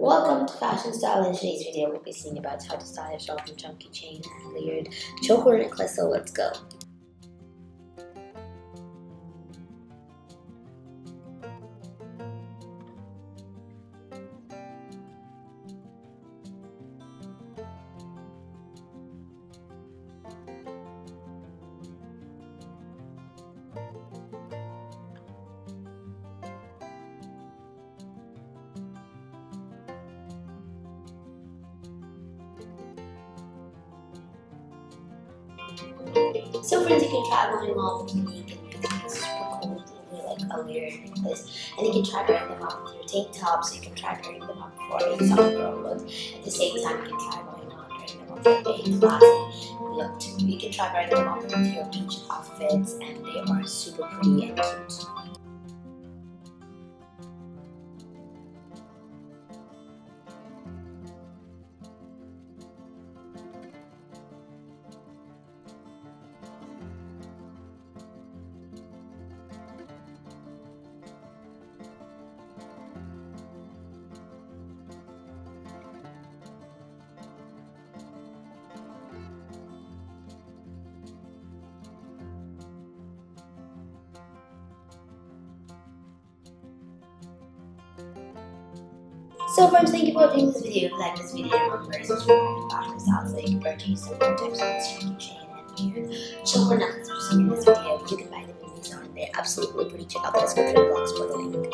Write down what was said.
Welcome to Fashion Style. In today's video, we'll be seeing about how to style yourself in chunky chain layered choker necklace. So let's go. So friends, you can try going unique and really super cool really like a layered necklace. And you can try wearing them up with your tank top, so you can try wearing them up for a soft girl look. At the same time, you can try going on wearing them up for a classy look. You can try wearing them up with your beach outfits, and they are super pretty and cute. So friends, thank you for watching this video. If you like this video, remember subscribe to Fashion Style so you chain and choker necklaces in this video. You can buy the in Amazon. They're absolutely pretty. Check out the description box for the link.